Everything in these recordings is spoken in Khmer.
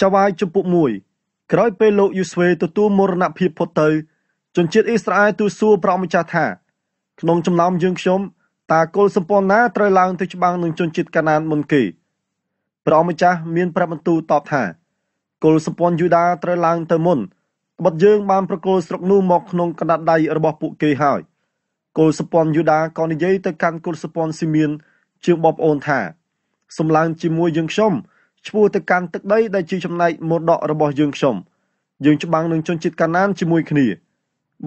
ចៅហ្វាយចំពុក1ក្រោយពេលលោកយូស្វេទទួលមរណភាពផុតទៅ ជនជាតិអ៊ីស្រាអែលទូសួរព្រះម្ចាស់ថា ក្នុងចំណោមយើងខ្ញុំតើគុលសម្ព័ន្ធណាត្រូវឡើងទៅច្បាំងនឹងជនជាតិកាណានមុនគេព្រះម្ចាស់មានប្រាប់បន្ទូលតបថាគុលសម្ព័ន្ធយូដាត្រូវឡើងទៅមុនត្បិតយើងបានប្រគល់ស្រុកនោះមកក្នុងកណ្ដាប់ដៃរបស់ពួកគេហើយគុលសម្ព័ន្ធយូដាក៏និយាយទៅកាន់គុលសម្ព័ន្ធស៊ីមៀនជាងបងប្អូនថាសំឡើងជាមួយយើងខ្ញុំ ឈ្មោះទៅកាន់ទឹកដីដែលជាចំណែកមរតករបស់យើងខ្ញុំយើងច្បាំងនឹងជនជាតិកាណានជាមួយគ្នា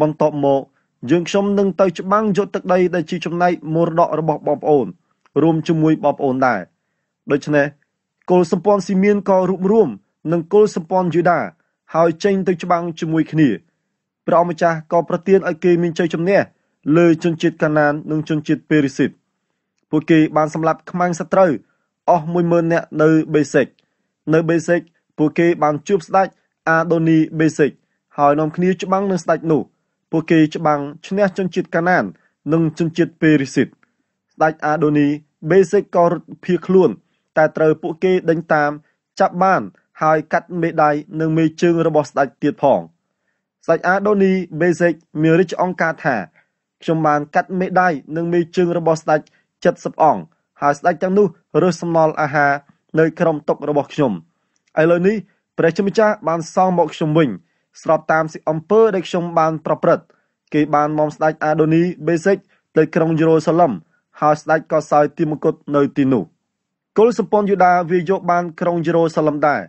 បន្ទាប់មកយើងខ្ញុំនឹងទៅច្បាំងយកទឹកដីដែលជាចំណែកមរតករបស់បងប្អូន រួមជាមួយបងប្អូនដែរដូច្នេះគោលសម្ព័ន្ធស៊ីមៀនក៏រួបរวมនឹងគោលសម្ព័ន្ធយូដា ហើយចេញទៅច្បាំងជាមួយគ្នាព្រះអម្ចាស់ក៏ប្រទានឲ្យគេមានជ័យជំនះលើជនជាតិកាណាននិងជនជាតិពេរីស៊ីតពួកគេបានសម្លាប់ខ្មាំងសត្រូវ អស់10000នាក់នៅបេសិកនៅបេសិកពួកគេបានជួបស្ដេចអាដូនីបេសិកហើយនាំគ្នាច្បាំងនឹងស្ដេចនោះពួកគេច្បាំងឈ្នះជនជាតិកាណាន និងជនជាតិពេរីស៊ីតស្ដេចអាដូនីបេសិកក៏រត់ភៀសខ្លួន តែត្រូវពួកគេដេញតាមចាប់បាន ហើយកាត់មេដៃនិងមេជើងរបស់ស្ដេចទៀតផងស្ដេចអាដូនីបេសិកមានរាជអង្គការថាខ្ញុំបានកាត់មេដៃនិងមេជើងរបស់ស្ដេច70អង្គ ហើយស្ដេចទាំងនោះរើសសំណល់អាហារនៅក្រុមតុរបស់ខ្ញុំឥឡូវនេះព្រះជាម្ចាស់បានសងមកខ្ញុំវិញស្របតាមសេចអំពើដែលខ្ញុំបានប្រព្រឹត្តគេបានមកស្ដេចអាដូនីបេសិកទៅក្រុងយេរូសាឡឹមហើយស្ដេចក៏សោយទីមង្គតនៅទីនោះគុលសម្ព័ន្ធយូដាវាយកបានក្រុងយេរូសាឡឹមដែរ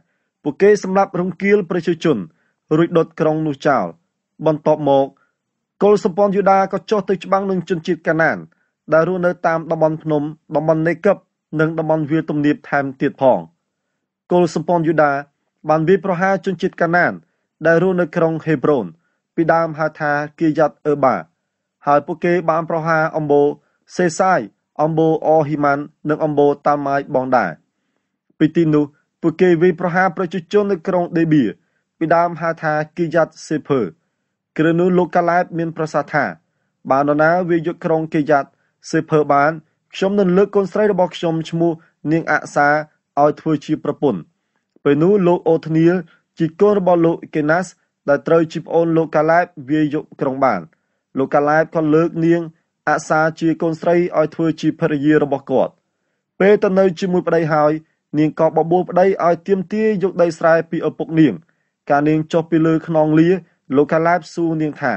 ពួកគេសម្លាប់រង្គាលប្រជាជនរួចដុតក្រុងនោះចោលបន្ទាប់មកគុលសម្ព័ន្ធយូដាក៏ចុះទៅច្បាំងនឹងជនជាតិកាណាន ដែលរស់នៅតាមតំបន់ភ្នំតំបន់នេកឹបនិងតំបន់វាលទំនាបថែមទៀតផងគុលសម្ព័ន្ធយូដាបានវាយប្រហារជនជាតិកាណាន ដែលរស់នៅក្រុងហេប្រូនពីដើមហៅថាគីយ៉ាត់អឺបា ហើយពួកគេបានប្រហារអំបូសេសាយអំបូអហ៊ីម៉ាន់និងអំបូតាម៉ាយបងដែរពីទីនោះពួកគេវាយប្រហារប្រជាជននៅក្រុងដេបៀពីដើមហៅថាគីយ៉ាត់សេភើគ្រានោះលោកកាឡែបមានប្រសាសន៍ថាបាននរណាវាយកក្រុងគីយ៉ាត់ សេភើបាន ខ្ញុំនឹងលើកកូនស្រីរបស់ខ្ញុំឈ្មោះនាងអសាឲ្យធ្វើជាប្រពន្ធពេលនោះលោកអូធនីលជាកូនរបស់លោកកេណាសដែលត្រូវជាប្អូនលោកកាឡែបវាយកក្រុងបាន លោកកាឡែបក៏លើកនាងអសាជាកូនស្រីឲ្យធ្វើជាភរិយារបស់គាត់ពេលទៅនៅជាមួយប្តីហើយនាងក៏បបួលប្តីឲ្យទៀមទាយកដីស្រែពីឪពុកនាង កាលនាងចុះពីលើខ្នងលាលោកកាឡែបសួរនាងថា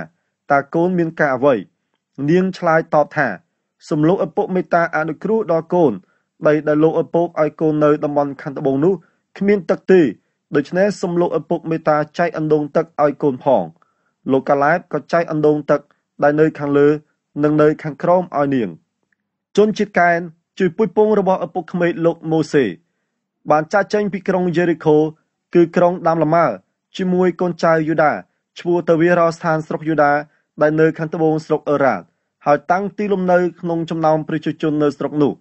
តើកូនមានការអ្វីនាងឆ្លើយតបថា សំលោកឪពុកមេត្តាអនុគ្រោះដល់កូនដីដែលលោកឪពុកឲ្យកូននៅតំបន់ខណ្ឌត្បូងនោះគ្មានទឹកទេដូច្នេះសូមលោកឪពុកមេត្តាចែកអណ្ដូងទឹកឲ្យកូនផង លោកកាឡែបក៏ចែកអណ្ដូងទឹកដែលនៅខាងលើ និងនៅខាងក្រោមឲ្យនាង ជនជាតិកែនជួយពុយពងរបស់ឪពុកក្មេកលោកម៉ូសេ បានចាក់ចេញពីក្រុងយេរីកូគឺក្រុងដាមលម៉ើជាមួយកូនចៅយូដាឈ្មោះទៅវារស្ថានស្រុកយូដាដែលនៅខាងត្បូងស្រុកអឺរ៉ាត ហើយតាំងទីលំនៅក្នុងចំណោមប្រជាជននៅស្រុកនោះ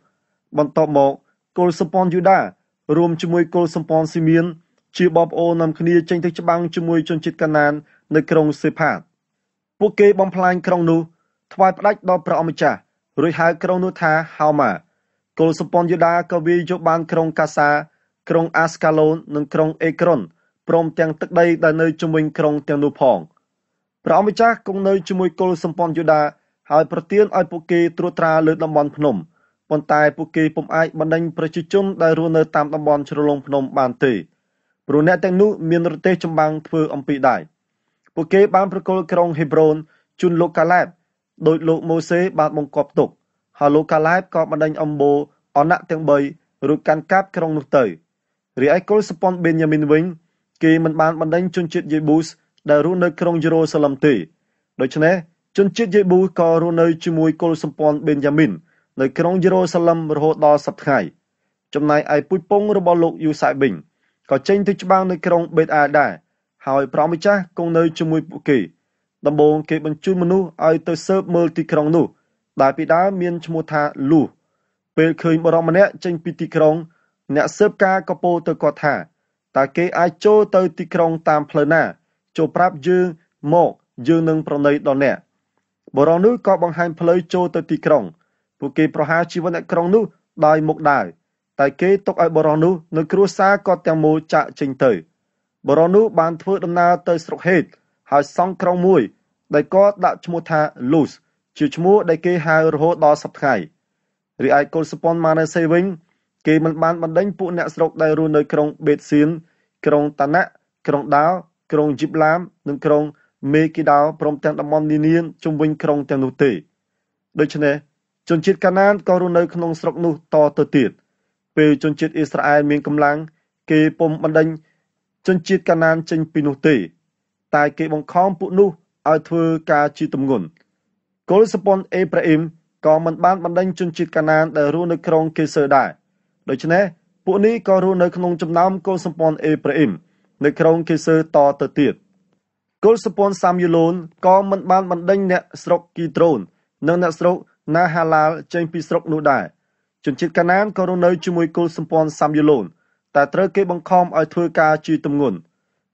បន្ទាប់មកគោលសម្ព័ន្ធយូដារួមជាមួយគោលសម្ព័ន្ធស៊ីមៀនជាបងប្អូននាំគ្នាចេញទៅច្បាំងជាមួយជនជាតិកាណាន នៅក្រុងសេផាតពួកគេបំផ្លាញក្រុងនោះថ្វាយផ្ដាច់ដល់ព្រះអម្ចាស់រួចហៅក្រុងនោះថាហោម៉ាគោលសម្ព័ន្ធយូដាក៏វាយយកបានក្រុងកាសា ក្រុងអាស្កាឡូននិងក្រុងអេក្រុនព្រមទាំងទឹកដីដែលនៅជុំវិញក្រុងទាំងនោះផងព្រះអម្ចាស់គង់នៅជាមួយគោលសម្ព័ន្ធយូដា ហើយប្រទានឲ្យពួកគេត្រួតត្រាលើតំបន់ភ្នំប៉ុន្តែពួកគេពុំអាចបណ្ដេញប្រជាជនដែលរស់នៅតាមតំបន់ជ្រលងភ្នំបានទេព្រោះអ្នកទាំងនោះមានរទេះចម្បាំងធ្វើអំពីដែរពួកគេបានប្រគល់ក្រុងហេប្រូនជូនលោកកាឡែបដោយលោកម៉ូសេបានបង្គាប់ទុកហើយលោកកាឡែបក៏បណ្ដេញអំបូអណៈទាំង3រួចកាន់កាប់ក្រុងនោះទៅរីឯកុលសប៉ុនបេនយ៉ាមីនវិញគេមិនបានបណ្ដេញជនជាតិយេប៊ូសដែលរស់នៅក្រុងយេរូសាឡឹមទេដូច្នេះ ជនជាតិយេប៊ូក៏រស់នៅជាមួយកុលសម្ព័ន្ធបេនយ៉ាមីននៅក្រុងយេរូសាឡឹមរហូតដល់សប្តាហ៍ចំណែកឯពុជពងរបស់លោកយូសាប៊ីងក៏ចេញទៅច្បាំងនៅក្រុងបេតអាដែរហើយព្រះម្ចាស់គង់នៅជាមួយពួកគេដំបូងគេបញ្ជូនមនុស្សឲ្យទៅស៊ើបមើលទីក្រុងនោះដែលពីដើមមានឈ្មោះថាលូពេលឃើញបរិម្នាក់ចេញពីទីក្រុង អ្នកស៊ើបការក៏ពោលទៅគាត់ថាតើគេអាចចូលទៅទីក្រុងតាមផ្លូវណាចូលប្រាប់យើងមកយើងនឹងប្រណីដល់អ្នក បរិងនោះក៏បង្ហាញផ្លូវចូលទៅទីក្រុង ពួកគេប្រហារជីវិតអ្នកក្រុងនោះដោយមុខដាវតែគេទុកឲ្យបរិងនោះនៅគ្រួសារក៏ទាំងមូលចាក់ចេញទៅ បរោះនោះបានធ្វើដំណើរទៅស្រុកហេតហើយសង់ក្រុងមួយ ដែលគាត់ដាក់ឈ្មោះថាលូសជាឈ្មោះដែលគេហៅរហូតដល់សប្តាហ៍រីឯកុលសពនម៉ាណេសេវិញគេមិនបានបណ្ដេញពួកអ្នកស្រុកដែលរស់នៅក្រុងបេតសៀនក្រុងតាណាក់ក្រុងដាវក្រុងជីបឡាមនិងក្រុង មេគីដោព្រមទាំងតំបន់នានាជុំវិញក្រុងទាំងនោះទេដូច្នេះជនជាតិកាណានក៏រស់នៅក្នុងស្រុកនោះតទៅទៀតពេលជនជាតិអ៊ីស្រាអែលមានកម្លាំងគេពុំបណ្ដេញជនជាតិកាណានចេញពីនោះទេ តែគេបង្ខំពួកនោះឲ្យធ្វើការជាទម្ងន់កុលសពនអេប្រាអ៊ីមក៏មិនបានបណ្ដេញជនជាតិកាណានដែលរស់នៅក្រុងកេសឺដែរដូច្នេះពួកនេះក៏រស់នៅក្នុងចំណោមកុលសម្ព័ន្ធអេប្រាអ៊ីមនៅក្រុងកេសឺតទៅទៀត កុលសម្ព័ន្ធសាមយូឡូនក៏មិនបានបណ្ដេញអ្នកស្រុកគីត្រូន និងអ្នកស្រុកណាហាឡាលចេញពីស្រុកនោះដែរជនជាតិកាណានក៏រស់នៅជាមួយកុលសម្ព័ន្ធសាមយូឡូនតែត្រូវគេបង្ខំឲ្យធ្វើការជាទម្ងន់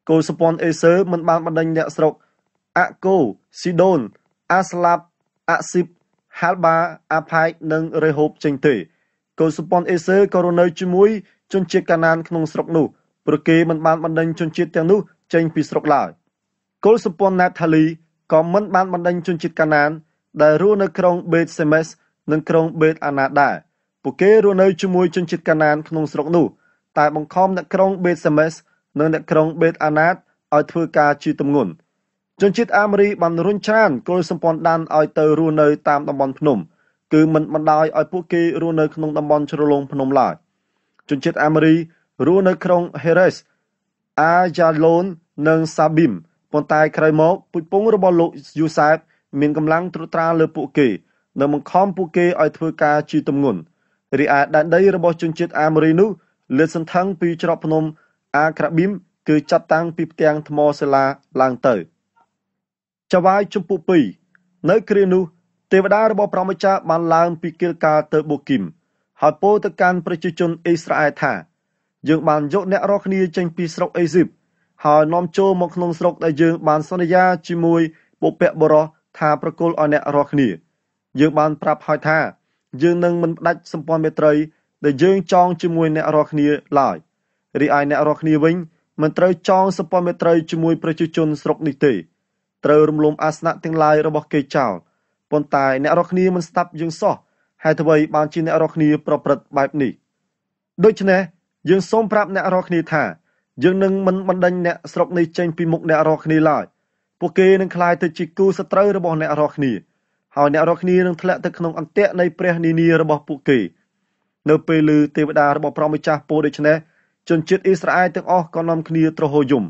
កុលសម្ព័ន្ធអេសឺមិនបានបណ្ដេញអ្នកស្រុកអាកូស៊ីដូនអាស្លាប់អាស៊ីបហាល់បាអាផៃនិងរេហូបចេញទេកូនសម្ព័ន្ធអេសឺក៏រស់នៅជាមួយជនជាតិកាណានក្នុងស្រុកនោះព្រោះគេមិនបានបណ្ដេញជនជាតិទាំងនោះចេញពីស្រុកឡើយ កុលសម្ព័ន្ធណាថាលីក៏មិនបានបណ្ដេញជនជាតិកាណាន ដែលរស់នៅក្រុងបេតសេមេសនិងក្រុងបេតអាណាដែរពួកគេរស់នៅជាមួយជនជាតិកាណានក្នុងស្រុកនោះតែបង្ខំអ្នកក្រុងបេតសេមេសនិងអ្នកក្រុងបេតអាណាតឲ្យធ្វើការជាទម្ងន់ជនជាតិអាមេរីបានរុញច្រានគល់សម្ព័ន្ធដានឲ្យទៅរស់នៅតាមតំបន់ភ្នំគឺមិនបណ្ដោយឲ្យពួកគេរស់នៅក្នុងតំបន់ជ្រលងភ្នំឡើយជនជាតិអាមេរីរស់នៅក្នុង Heres អាយ៉ាឡូននិងសា ប៊ីមប៉ុន្តែក្រោយមកពុជពងរបស់លោកយូសែបមានកម្លាំងត្រួតត្រាលើពួកគេនិងបង្ខំពួកគេឲ្យធ្វើការជាទម្ងន់រីឯដែនដីរបស់ជនជាតិអាមេរីនោះលាតសន្ធឹងពីច្រកភ្នំអាក្រាប៊ីមគឺចាប់តាំងពីផ្ទាំងថ្មសិលាឡើងទៅចវាយជំពូក2នៅគ្រានោះទេវតារបស់ព្រះម្ចាស់បានឡើងពីគិលកាលទៅបូគីមហើយពោលទៅកាន់ប្រជាជនអ៊ីស្រាអែលថាយើងបានយកអ្នករាល់គ្នាចេញពីស្រុកអេស៊ីប ហើយនាំចូលមកក្នុងស្រុកដែលយើងបានសន្យាជាមួយបុព្វបុរសថាប្រគល់ឲ្យអ្នករាល់គ្នា យើងបានប្រាប់ហើយថា យើងនឹងមិនផ្ដាច់សម្ព័ន្ធមេត្រីដែលយើងចងជាមួយអ្នករាល់គ្នាឡើយរីឯអ្នករាល់គ្នាវិញមិនត្រូវចងសម្ព័ន្ធមេត្រីជាមួយប្រជាជនស្រុកនេះទេត្រូវរំលំអាសនៈទាំងឡាយរបស់គេចោលប៉ុន្តែអ្នករាល់គ្នាមិនស្ដាប់យើងសោះហេតុអ្វីបានជាអ្នករាល់គ្នាប្រព្រឹត្តបែបនេះដូច្នេះយើងសូមប្រាប់អ្នករាល់គ្នាថា យើងនឹងមិនបណ្ដេញអ្នកស្រុកនេះចេញពីមុខអ្នករាល់គ្នាឡើយពួកគេនឹងក្លាយទៅជាគូសត្រូវរបស់អ្នករាល់គ្នាហើយអ្នករាល់គ្នានឹងធ្លាក់ទៅក្នុងអន្ទាក់នៃព្រះនានារបស់ពួកគេនៅពេលឮទេវតារបស់ព្រះម្ចាស់ពោលដូច្នេះជនជាតិអ៊ីស្រាអែលទាំងអស់ក៏នាំគ្នាទ្រហោយំ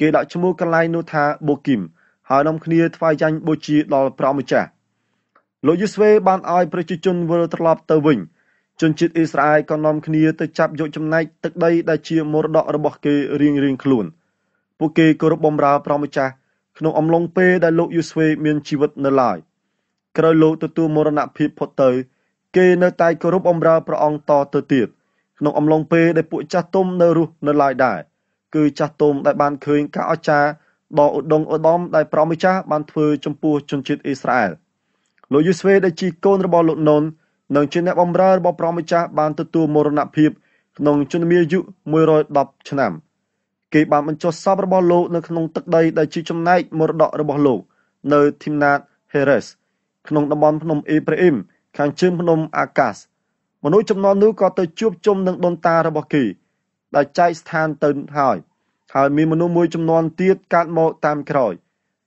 គេដាក់ឈ្មោះកន្លែងនោះថាបូគីមហើយនាំគ្នាថ្វាយចាញ់បូជាដល់ព្រះម្ចាស់លោកយូស្វេបានឲ្យប្រជាជនវិលត្រឡប់ទៅវិញ ជនជាតិអ៊ីស្រាអែលក៏នាំគ្នាទៅចាប់យកចំណែកទឹកដីដែលជាមរតករបស់គេរៀងរៀងខ្លួនពួកគេគោរពបម្រើព្រះម្ចាស់ក្នុងអំឡុងពេលដែលលោកយូស្វេមានជីវិតនៅឡើយក្រោយលោកទទួលមរណភាពផុតទៅ គេនៅតែគោរពបម្រើព្រះអង្គតទៅទៀតក្នុងអំឡុងពេលដែលពួកចាស់ទុំនៅរស់នៅឡើយដែរគឺចាស់ទុំដែលបានឃើញការអស្ចារ្យដ៏ឧត្តមឧត្តមដែលព្រះម្ចាស់បានធ្វើចំពោះជនជាតិអ៊ីស្រាអែលលោកយូស្វេដែលជាកូនរបស់លោកណូន និងជាអ្នកបម្រើរបស់ព្រះម្ចាស់បានទទួលមរណភាពក្នុងជំនាយុ110ឆ្នាំគេបានបញ្ចុះសពរបស់លោកនៅក្នុងទឹកដីដែលជាចំណែកមរតករបស់លោក នៅធីមណាតហេរ៉េសក្នុងតំបន់ភ្នំអេប្រាអ៊ីមខាងជើងភ្នំអាកាសមនុស្សចំនួននោះក៏ទៅជួបជុំនឹងដូនតារបស់គេដែលចែកស្ថានទៅហើយហើយមានមនុស្សមួយចំនួនទៀតកាត់មកតាមក្រោយ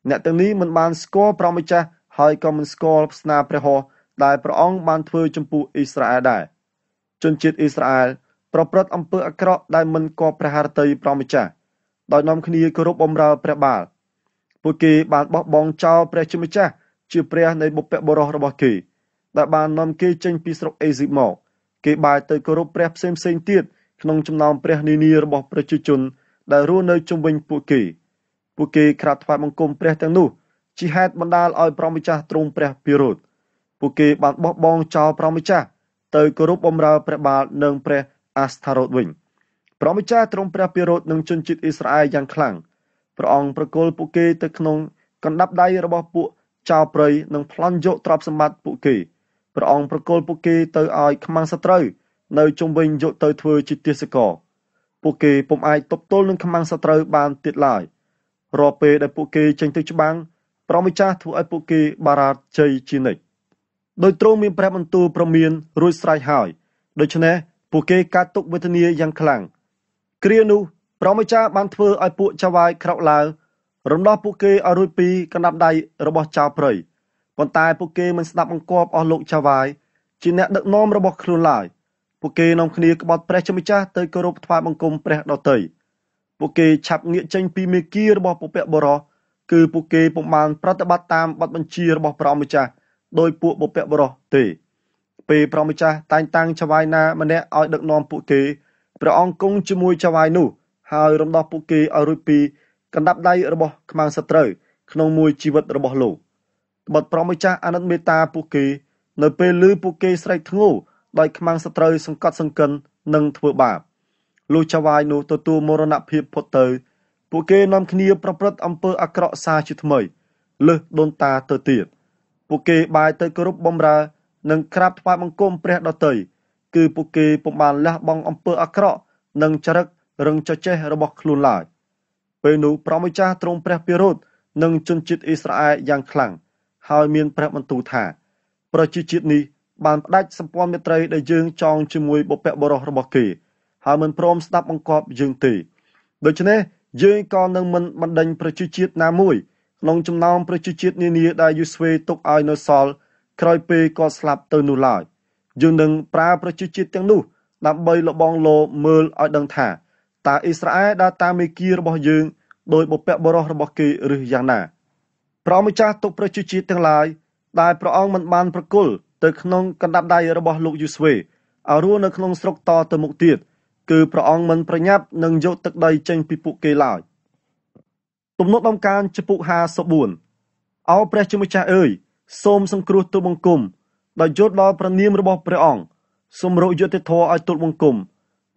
អ្នកទាំងនេះមិនបានស្គាល់ព្រះម្ចាស់ហើយក៏មិនស្គាល់ស្នាព្រះហស្ថ ដែលព្រះអង្គបានធ្វើចំពោះអ៊ីស្រាអែលដែរជនជាតិអ៊ីស្រាអែលប្រព្រឹត្តអំពើអាក្រក់ដែលមិនគបព្រះハរតីព្រះម្ចាស់ដោយនាំគ្នាគោរពបម្រើព្រះបាលពួកគេបានបោះបង់ចោលព្រះជាម្ចាស់ជាព្រះនៃបុព្វបុរសរបស់គេដែលបាននាំគេចេញពីស្រុកអេស៊ីបមកគេបែរទៅគោរពព្រះផ្សេងផ្សេងទៀតក្នុងចំណោមព្រះនានារបស់ប្រជាជន ដែលរស់នៅជុំវិញពួកគេពួកគេក្រាបថ្វាយបង្គំព្រះទាំងនោះជាហេតុបណ្ដាលឲ្យព្រះម្ចាស់ទ្រង់ព្រះពិរោធ ពួកគេបានបោះបង់ចោលព្រះម្ចាស់ទៅគោរពបម្រើព្រះបាលនិងព្រះអាស្ថារ៉ូតវិញព្រះម្ចាស់ទ្រង់ព្រះពិរោធនឹងជនជាតិអ៊ីស្រាអែលយ៉ាងខ្លាំងព្រះអង្គប្រគល់ពួកគេទៅក្នុងកណ្ដាប់ដៃរបស់ពួកចៅព្រៃនិងប្លន់យកទ្រព្យសម្បត្តិពួកគេព្រះអង្គប្រគល់ពួកគេទៅឲ្យខ្មាំងសត្រូវនៅជុំវិញយកទៅធ្វើជាទាសករពួកគេពុំអាចទប់ទល់នឹងខ្មាំងសត្រូវបានទៀតឡើយរាល់ពេលដែលពួកគេចេញទៅច្បាំងព្រះម្ចាស់ធ្វើឲ្យពួកគេបារតជ័យជានិច្ច ដោយទ្រង់មានព្រះបន្ទូលប្រមានរួចស្រេចហើយដូច្នេះពួកគេកាត់ទុកវេទនាយ៉ាងខ្លាំងគ្រានោះព្រះម្ចាស់បានធ្វើឲ្យពួកចៅវាយក្រោកឡើងរំដោះពួកគេឲ្យរួចពីកណ្ដាប់ដៃរបស់ចៅព្រៃប៉ុន្តែពួកគេមិនស្ដាប់បង្គាប់អស់លោកចៅវាយជាអ្នកដឹកនាំរបស់ខ្លួនឡើយពួកគេនាំគ្នាក្បត់ព្រះជាម្ចាស់ទៅគោរពថ្វាយបង្គំព្រះដទៃពួកគេឆាប់ងាកចេញពីមេគារបស់ពពកបរោះគឺពួកគេពុំបានប្រតិបត្តិតាមបទបញ្ជារបស់ព្រះម្ចាស់ ដោយពួកពពកបរោះទេ ពេលព្រះម្ចាស់តែងតាំងចៅវាយណាម្នាក់ឲ្យដឹកនាំពួកគេព្រះអង្គគង់ជាមួយចៅវាយនោះហើយរំដោះពួកគេឲ្យរួចពីកណ្ដាប់ដៃរបស់ខ្មាំងសត្រូវក្នុងមួយជីវិតរបស់លោកត្បិតព្រះម្ចាស់អាណិតមេត្តាពួកគេ នៅពេលឮពួកគេស្រែកធ្ងោដោយខ្មាំងសត្រូវសង្កត់សង្កិននិងធ្វើបាបលុះចៅវាយនោះទទួលមរណភាពផុតទៅ ពួកគេនាំគ្នាប្រព្រឹត្តអំពើអាក្រក់សាជាថ្មីលើសដូនតាទៅទៀត ពួកគេបាយទៅគោរពបម្រើ និងក្រាបថ្វាយបង្គំព្រះដតីគឺពួកគេពុំបានលះបង់អំពើអាក្រក់និងចរិតរឹងចចេះរបស់ខ្លួនឡើយពេលនោះព្រះម្ចាស់ទ្រង់ព្រះពិរោធនឹងជនជាតិអ៊ីស្រាអែលយ៉ាងខ្លាំងហើយមានព្រះបន្ទូលថា ប្រជាជាតិនេះបានផ្ដាច់សម្ព័ន្ធមេត្រីដែលយើងចងជាមួយបុព្វបុរសរបស់គេហើយមិនព្រមស្ដាប់បង្គាប់យើងទេដូច្នេះយើងក៏នឹងមិនបណ្ដេញប្រជាជាតិណាមួយ ក្នុងចំណោមប្រជាជាតិនានាដែលយូស្វេទុកឲ្យនៅសល់ក្រោយពេលគាត់ស្លាប់ទៅនោះឡើយយើងនឹងប្រើប្រជាជាតិទាំងនោះដើម្បីលបងលោមើលឲ្យដឹងថាតើអ៊ីស្រាអែលដើរតាមមេគារបស់យើងដោយបុព្វបុរសរបស់គេឬយ៉ាងណាព្រះម្ចាស់ទុកប្រជាជាតិទាំងឡាយដែលព្រះអង្គមិនបានប្រគល់ទៅក្នុងកណ្ដាប់ដៃរបស់លោកយូស្វេឲ្យរស់នៅក្នុងស្រុកតទៅមុខទៀតគឺព្រះអង្គមិនប្រញាប់នឹងយកទឹកដីចេញពីពួកគេឡើយ ទំនុកដំកើងចំពុក54អោព្រះជាម្ចាស់អើយសូមសង្គ្រោះទូលបង្គំដោយយល់ដល់ព្រះនាមរបស់ព្រះអង្គសូមរកយុត្តិធម៌ឲ្យទូលបង្គំ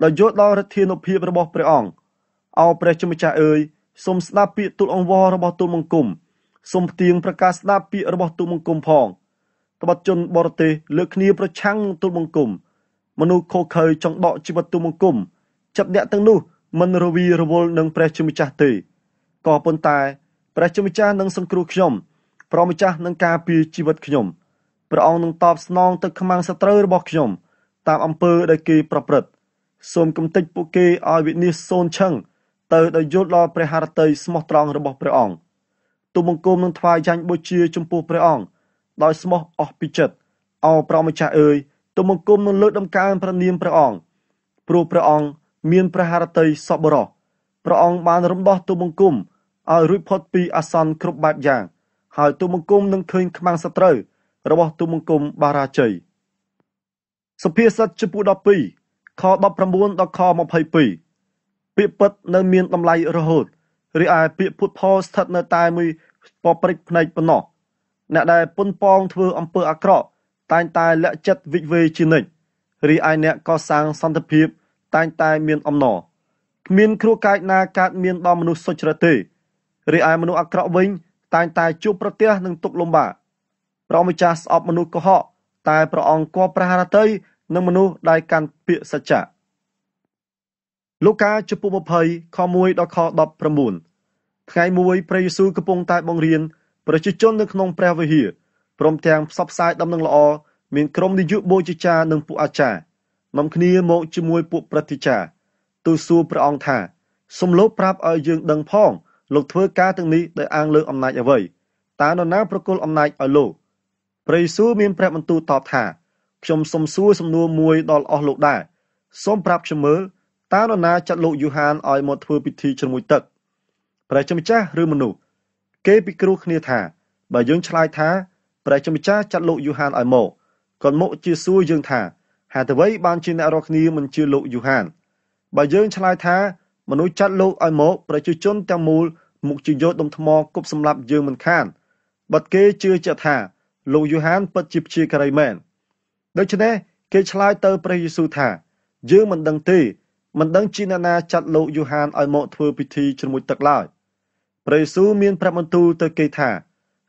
ដោយយល់ដល់ឫទ្ធានុភាពរបស់ព្រះអង្គអោព្រះជាម្ចាស់អើយសូមស្ដាប់ពាក្យទូលអង្វររបស់ទូលបង្គំសូមផ្ទៀងប្រកាសស្ដាប់ពាក្យរបស់ទូលបង្គំផងត្បិតជនបរទេសលើកគ្នាប្រឆាំងទូលបង្គំមនុស្សខូខើចង់ដកជីវិតទូលបង្គំចាប់អ្នកទាំងនោះមិនរវីរវល់នឹងព្រះជាម្ចាស់ទេ ក៏ប៉ុន្តែព្រះជាម្ចាស់នឹងសង្គ្រោះខ្ញុំព្រះម្ចាស់នឹងការពារជីវិតខ្ញុំព្រះអង្គនឹងតបស្នងទៅខ្មាំងសត្រូវរបស់ខ្ញុំ តាមអំពើដែលគេប្រព្រឹត្តសូមកំទេចពួកគេឲ្យវិនិច្ឆ័យសូនឆឹងទៅដោយយល់ដល់ព្រះハរតីស្មោះត្រង់របស់ព្រះអង្គទូបង្គំនឹងថ្វាយចាញ់បូជាចំពោះព្រះអង្គដោយស្មោះអស់ពីចិត្តអោព្រះម្ចាស់អើយទូបង្គំនឹងលើកដំកើងព្រះនាមព្រះអង្គព្រោះព្រះអង្គមានព្រះハរតីសប្បុរសព្រះអង្គបានរំដោះទូបង្គំ ឲ្យរួចផុតពីអាសន្នគ្រប់បែបយ៉ាង ហើយទូបង្គំនឹងឃើញខ្មាំងសត្រូវរបស់ទូបង្គំបារាជ័យសុភាសិតចំពោះ12ខ19ដល់ខ22ពាក្យពិតនៅមានតម្លៃរហូតរីឯពាក្យពុតផលស្ថិតនៅតែមួយពព្រិចភ្នែកប៉ុណ្ណោះអ្នកដែលពុនប៉ងធ្វើអំពើអាក្រក់តែងតែលាក់ចិត្តវិវេជានិច្ចរីឯអ្នកកសាងសន្តិភាពតែងតែមានអំណរគ្មានគ្រោះកាចណាកើតមានដល់មនុស្សសុចរិតទេ រីឯមនុស្សអាក្រក់វិញ តែងតែជួបប្រទះនឹងទុក្ខលំបាកព្រះម្ចាស់ស្អប់មនុស្សកុហកតែព្រះអង្គគបព្រះハរតីនឹងមនុស្សដែលកាន់ពាក្យសច្ចៈលូកាចំពោះ20ខ1ដល់ខ19ថ្ងៃមួយព្រះយេស៊ូវកំពុងតែបង្រៀនប្រជាជននៅក្នុងព្រះវិហារព្រមទាំងផ្សព្វផ្សាយដំណឹងល្អមានក្រុមនាយកបូជាចារនិងពួកអាចារ្យនាំគ្នាមកជាមួយពួកប្រតិចារទូសួរព្រះអង្គថាសំលោកប្រាប់ឲ្យយើងដឹងផង លោកធ្វើការទាំងនេះដោយអាងលើអំណាចអ្វីតើនរណាប្រគល់អំណាចឲ្យលោកព្រះយេស៊ូវមានព្រះបន្ទូលតបថាខ្ញុំសុំសួរសំណួរមួយដល់អស់លោកដែរសូមប្រាប់ខ្ញុំមើលតើនរណាចាត់លោកយូហានឲ្យមកធ្វើពិធីជ្រមុជទឹកព្រះជាម្ចាស់ឬមនុស្សគេពិគ្រោះគ្នាថាបើយើងឆ្លើយថាព្រះជាម្ចាស់ចាត់លោកយូហានឲ្យមកគាត់មកជាសួរយើងថាហេតុអ្វីបានជាអ្នករកគ្នាមិនជឿលោកយូហានបើយើងឆ្លើយថា មនុស្សចាត់លោកឲ្យមកប្រជាជនទាំងមូលមុខជាយកដុំថ្មគប់សម្លាប់យើងមិនខានបាត់គេជឿជាក់ថាលោកយូហានពិតជាព្យាការីមែនដូច្នេះគេឆ្លើយទៅព្រះយេស៊ូវថាយើងមិនដឹងទេមិនដឹងជាអ្នកណាចាត់លោកយូហានឲ្យមកធ្វើពិធីជ្រមុជទឹកឡើយព្រះយេស៊ូវមានប្រាប់បន្ទូលទៅគេថា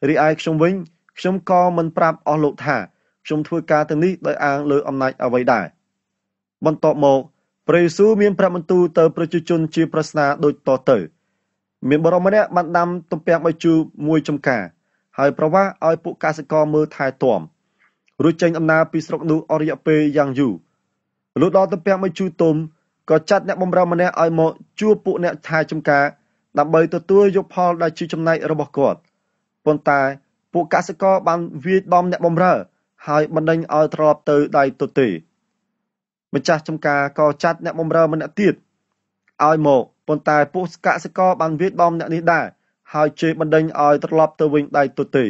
រីឯខ្ញុំវិញខ្ញុំក៏មិនប្រាប់អស់លោកថាខ្ញុំធ្វើការទាំងនេះដោយអាងលើអំណាចអ្វីដែរបន្ទាប់មក ព្រះយេស៊ូវមានប្រាប់បន្ទូលទៅប្រជាជនជាប្រស្នាដូចតទៅ មានបរិមម្នាក់បានដាំទំពាំងបាយជូរមួយចំការ ហើយប្រវាសឲ្យពួកកសិករមើលថែទាំរួចចេញដំណើរពីស្រុកនោះអស់រយៈពេលយ៉ាងយូរលុះដល់ទំពាំងបាយជូរទុំក៏ចាត់អ្នកបម្រើម្នាក់ឲ្យមកជួបពួកអ្នកថែចំការដើម្បីទទួលយកផលដែលជាចំណែករបស់គាត់ប៉ុន្តែពួកកសិករបានវាយបំអ្នកបម្រើ ហើយបណ្ដេញឲ្យត្រឡប់ទៅដៃទទេ ម្ចាស់ចំការក៏ចាត់អ្នកបម្រើម្នាក់ទៀតឲ្យមកប៉ុន្តែពួកកសិករបានវាយបំអ្នកនេះដែរហើយជេរបណ្ដេញឲ្យត្រឡប់ទៅវិញដៃទទេ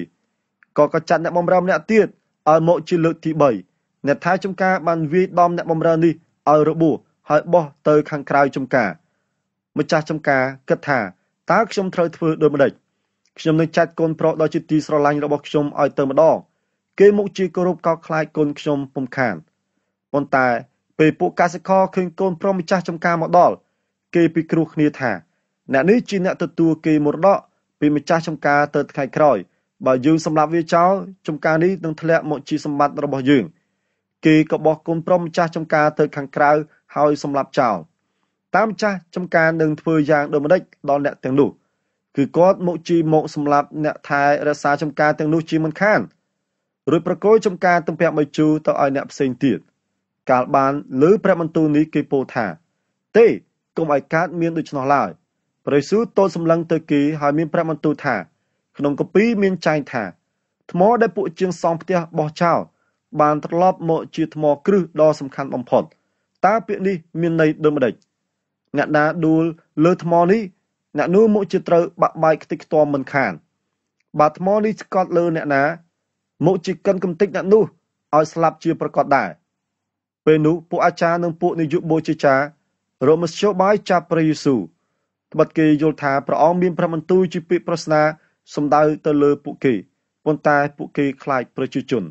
ក៏ក៏ចាត់អ្នកបម្រើម្នាក់ទៀតឲ្យមកជាលើកទី3អ្នកថែចំការបានវាយបំអ្នកបម្រើនេះឲ្យរបួសហើយបោះទៅខាងក្រៅចំការម្ចាស់ចំការគិតថាតើខ្ញុំត្រូវធ្វើដូចម្ដេចខ្ញុំនឹងចាត់កូនប្រុសដ៏ជាទីស្រឡាញ់របស់ខ្ញុំឲ្យទៅម្ដងគេមកជាគោរពកោតខ្លាចកូនខ្ញុំពុំខានប៉ុន្តែ ពេលពួកកសិករឃើញកូនប្រុសម្ចាស់ចំការមកដល់គេពិគ្រោះគ្នាថាអ្នកនេះជាអ្នកទទួលគេមរតកពីម្ចាស់ចំការទៅថ្ងៃក្រោយបើយើងសម្លាប់វាចោលចំការនេះនឹងធ្លាក់មកជាសម្បត្តិរបស់យើង គេក៏បោះកូនប្រុសម្ចាស់ចំការទៅខាងក្រៅហើយសម្លាប់ចោលតាមចាស់ចំការនឹងធ្វើយ៉ាងដូចម្ដេចដល់អ្នកទាំងនោះគឺគាត់មកជីមកសម្លាប់អ្នកថែរក្សាចំការទាំងនោះជាមិនខានរួចប្រគល់ចំការទំពាក់មួយជូរទៅឲ្យអ្នកផ្សេងទៀត កាលបានលើព្រះបន្ទូលនេះគេពោលថា ទេកុំឲ្យកើតមានដូច្នោះឡើយព្រះយេស៊ូវតូចសម្លឹងទៅគេហើយមានព្រះបន្ទូលថា ក្នុងគម្ពីរមានចែងថាថ្មដែលពួកជាងសង់ផ្ទះបោះចោលបានត្រឡប់មកជាថ្មគ្រឹះដ៏សំខាន់បំផុតតើពាក្យនេះមានន័យដូចម្ដេចអ្នកណាដួលលើថ្មនេះអ្នកនោះមកជាត្រូវបាក់បែកខ្ទេចខ្ទាំមិនខានបើថ្មនេះស្កត់លើអ្នកណាមកជាកិនកំតិចអ្នកនោះឲ្យស្លាប់ជាប្រកាសដែរ ពេលនោះពួកអាចារ្យនិងពួកនាយកបូជាចាររកមធ្យោបាយចាប់ព្រះយេស៊ូវត្បិតគេយល់ថាព្រះអង្គមានប្រមន្ទូលជាពាក្យប្រស្នាសម្ដៅទៅលើពួកគេប៉ុន្តែពួកគេខ្លាចប្រជាជន។